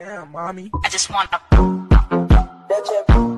Damn, mommy. I just wanna.